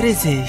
trezești.